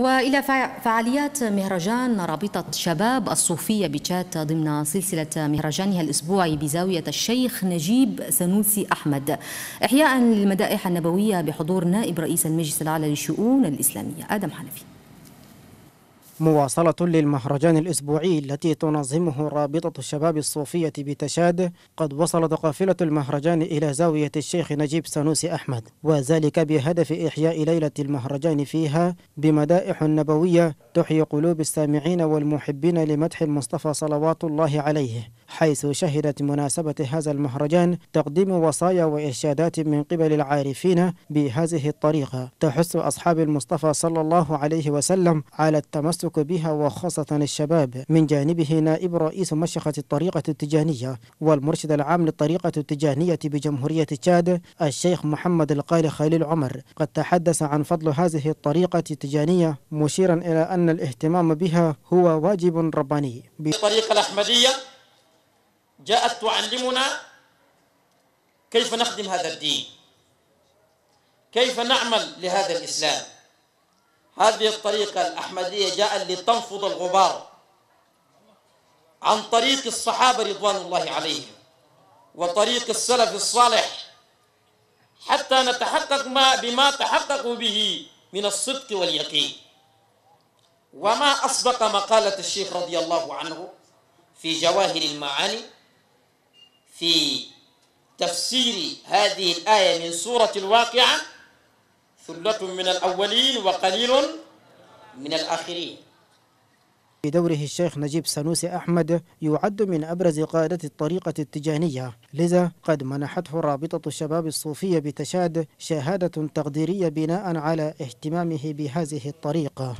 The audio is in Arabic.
وإلى فعاليات مهرجان رابطة شباب الصوفية بتشات ضمن سلسلة مهرجانها الأسبوعي بزاوية الشيخ نجيب سنوسي أحمد. احياء للمدائح النبوية بحضور نائب رئيس المجلس الأعلى للشؤون الإسلامية آدم حنفي. مواصلة للمهرجان الأسبوعي التي تنظمه رابطة الشباب الصوفية بتشاد قد وصلت قافلة المهرجان إلى زاوية الشيخ نجيب سنوسي أحمد وذلك بهدف إحياء ليلة المهرجان فيها بمدائح نبوية تحيي قلوب السامعين والمحبين لمدح المصطفى صلوات الله عليه حيث شهدت مناسبة هذا المهرجان تقديم وصايا وإرشادات من قبل العارفين بهذه الطريقة. تحث أصحاب المصطفى صلى الله عليه وسلم على التمسك بها وخاصة الشباب من جانبه نائب رئيس مشيخة الطريقة التجانية والمرشد العام للطريقة التجانية بجمهورية تشاد الشيخ محمد القالي خليل عمر. قد تحدث عن فضل هذه الطريقة التجانية مشيرا إلى أن الاهتمام بها هو واجب رباني. الطريقة الأحمدية جاءت تعلمنا كيف نخدم هذا الدين. كيف نعمل لهذا الإسلام. هذه الطريقة الأحمدية جاءت لتنفض الغبار عن طريق الصحابة رضوان الله عليهم وطريق السلف الصالح حتى نتحقق ما بما تحققوا به من الصدق واليقين. وما أصدق مقالة الشيخ رضي الله عنه في جواهر المعاني في تفسير هذه الآية من سورة الواقعة ثلة من الأولين وقليل من الآخرين. بدوره الشيخ نجيب سنوسي أحمد يعد من أبرز قادة الطريقة التجانية. لذا قد منحته رابطة الشباب الصوفية بتشاد شهادة تقديرية بناء على اهتمامه بهذه الطريقة.